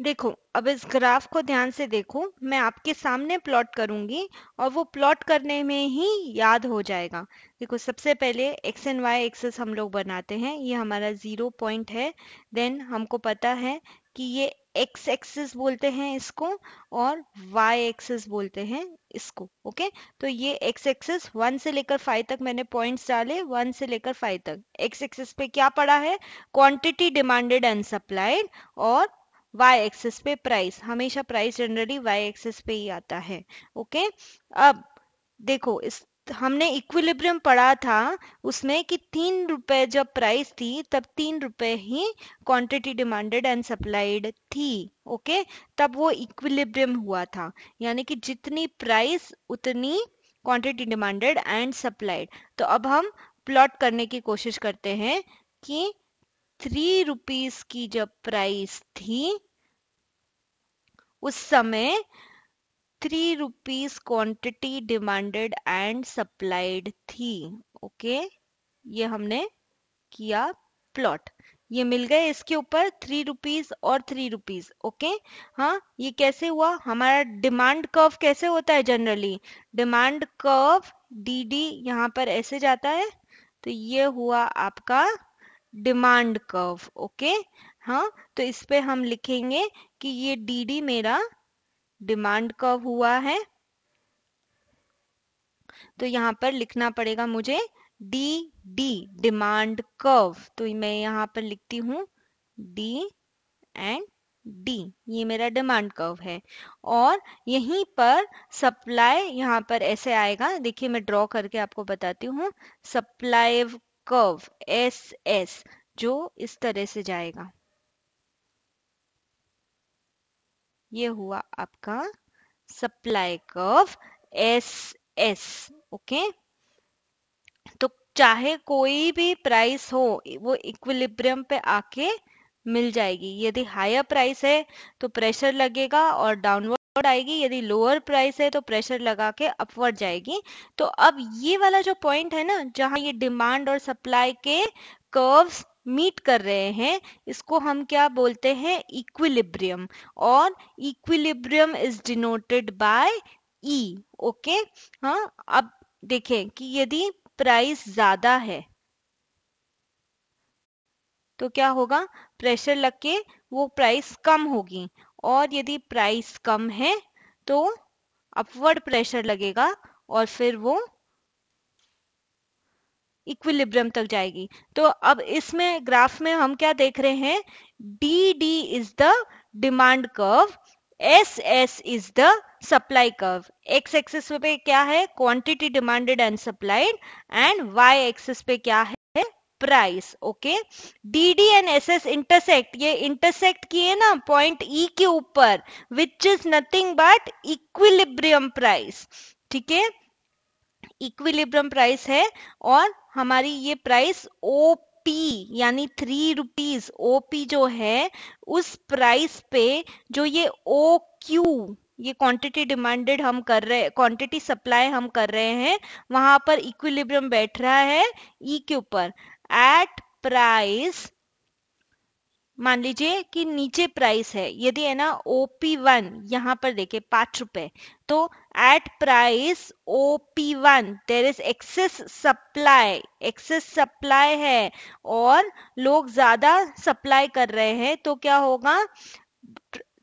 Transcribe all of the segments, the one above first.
देखो, अब इस ग्राफ को ध्यान से देखो, मैं आपके सामने प्लॉट करूँगी और वो प्लॉट करने में ही याद हो जाएगा। देखो, सबसे पहले एक्स एंड वाई एक्सेस हम लोग बनाते हैं, ये हमारा ज़ीरो पॉइंट है। देन हमको पता है कि ये एक्स एक्सिस बोलते हैं इसको और वाई एक्सिस बोलते हैं इसको ओके तो ये एक्स एक्सिस वन से लेकर फाइव तक मैंने पॉइंट्स डाले वन से लेकर फाइव तक। एक्स एक्सिस पे क्या पड़ा है? क्वांटिटी डिमांडेड एंड सप्लाइड और वाई एक्सिस पे प्राइस हमेशा प्राइस जनरली वाई एक्सिस पे ही आता है ओके अब देखो, इस, हमने इक्विलिब्रियम पढ़ा था, उसमें कि तीन रुपए जब प्राइस थी, तब तीन रुपए ही क्वांटिटी डिमांडेड एंड सप्लाइड थी ओके तब वो इक्विलिब्रियम हुआ था, यानी कि जितनी प्राइस उतनी क्वांटिटी डिमांडेड एंड सप्लाइड तो अब हम प्लॉट करने की कोशिश करते हैं कि थ्री रुपीज़ की जब प्राइस थी, उस समय three rupees quantity demanded and supplied थी। ओके ये हमने किया प्लॉट ये मिल गए इसके ऊपर थ्री रुपीज़ और थ्री रुपीज़ ओके हाँ ये कैसे हुआ? हमारा डिमांड कर्व कैसे होता है generally demand curve D D यहाँ पर ऐसे जाता है। तो ये हुआ आपका डिमांड कर्व, ओके? हाँ तो इस पे हम लिखेंगे कि ये डी डी मेरा डिमांड कर्व हुआ है। तो यहाँ पर लिखना पड़ेगा मुझे डी डी डिमांड कर्व। तो मैं यहाँ पर लिखती हूँ डी एंड डी ये मेरा डिमांड कर्व है। और यहीं पर सप्लाई यहाँ पर ऐसे आएगा। देखिए, मैं ड्रॉ करके आपको बताती हूँ। सप्लाई कर्व एस एस जो इस तरह से जाएगा। ये हुआ आपका supply curve S S okay तो चाहे कोई भी प्राइस हो, वो इक्विलिब्रियम पे आके मिल जाएगी। यदि हायर प्राइस है तो प्रेशर लगेगा और डाउनवर्ड आएगी, यदि लोअर प्राइस है तो प्रेशर लगा के अपवर्ड जाएगी। तो अब ये वाला जो पॉइंट है ना, जहाँ ये डिमांड और सप्लाई के कर्व्स मीट कर रहे हैं, इसको हम क्या बोलते हैं? इक्विलिब्रियम और equilibrium is denoted by E okay हाँ अब देखें कि यदि प्राइस ज़्यादा है तो क्या होगा? प्रेशर लग के वो प्राइस कम होगी। और यदि प्राइस कम है तो अपवर्ड प्रेशर लगेगा और फिर वो इक्विलिब्रियम तक जाएगी। तो अब इसमें ग्राफ में हम क्या देख रहे हैं? D D is the demand curve S S is the supply curve X axis पे क्या है? Quantity demanded and supplied and Y axis पे क्या है? Price okay D D and S intersect ये इंटरसेक्ट किए ना पॉइंट ई e के ऊपर which is nothing but equilibrium price ठीक है? इक्विलिब्रियम प्राइस है, और हमारी ये प्राइस ओ पी यानी थ्री रुपीज़ ओपी जो है, उस प्राइस पे जो ये ओ क्यू ये क्वांटिटी डिमांडेड हम कर रहे क्वांटिटी सप्लाई हम कर रहे हैं, वहाँ पर इक्विलिब्रियम बैठ रहा है ई e के ऊपर। एट प्राइस मान लीजिए कि नीचे प्राइस है, यदि है ना ओपी वन यहाँ पर देखे पाँच रुपए तो at price OP one there is excess supply excess supply है, और लोग ज़्यादा सप्लाई कर रहे हैं तो क्या होगा?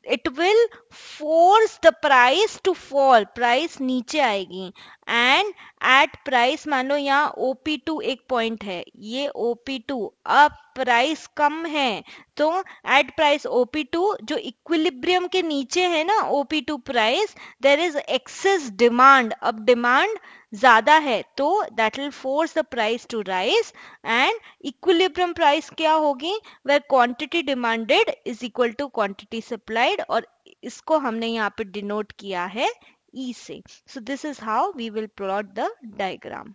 It will force the price to fall price नीचे आएगी। एंड एट प्राइस मान लो यहाँ ओपी टू एक पॉइंट है। ये ओपी टू अब प्राइस कम है तो एट प्राइस ओपी टू जो इक्विलिब्रियम के नीचे है ना OP two price there is excess demand अब डिमांड ज़्यादा है तो that will force the price to rise and equilibrium price क्या होगी? Where quantity demanded is equal to quantity supplied और इसको हमने यहाँ पे डिनोट किया है ई से. So this is how we will plot the diagram